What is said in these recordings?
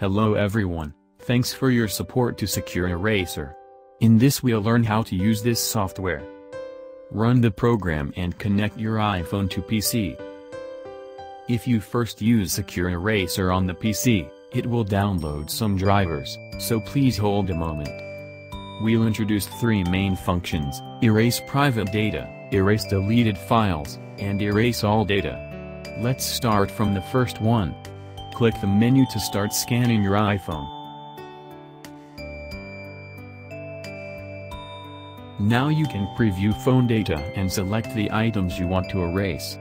Hello everyone, thanks for your support to Secure Eraser. In this we'll learn how to use this software. Run the program and connect your iPhone to PC. If you first use Secure Eraser on the PC, it will download some drivers, so please hold a moment. We'll introduce three main functions, erase private data, erase deleted files, and erase all data. Let's start from the first one. Click the menu to start scanning your iPhone. Now you can preview phone data and select the items you want to erase.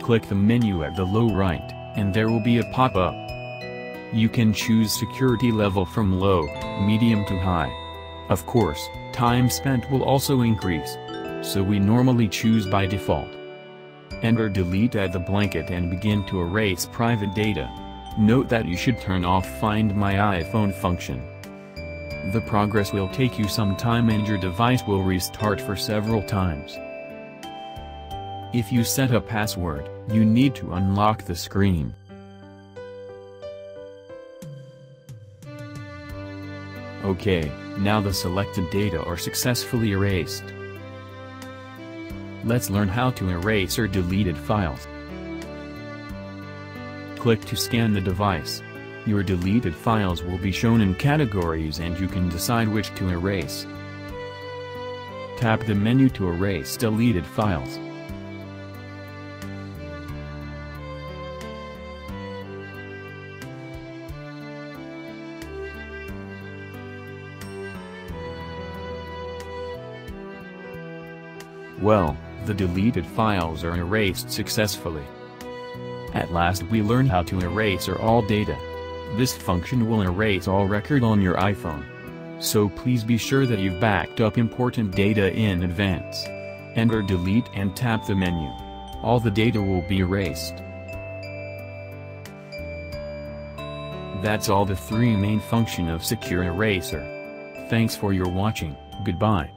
Click the menu at the low right, and there will be a pop-up. You can choose security level from low, medium to high. Of course, time spent will also increase. So we normally choose by default. Enter delete at the blanket and begin to erase private data. Note that you should turn off Find My iPhone function. The progress will take you some time and your device will restart for several times. If you set a password, you need to unlock the screen. OK, now the selected data are successfully erased. Let's learn how to erase or deleted files. Click to scan the device. Your deleted files will be shown in categories and you can decide which to erase. Tap the menu to erase deleted files. Well, the deleted files are erased successfully. At last we learn how to erase all data. This function will erase all record on your iPhone. So please be sure that you've backed up important data in advance. Enter delete and tap the menu. All the data will be erased. That's all the three main function of Secure Eraser. Thanks for your watching, goodbye.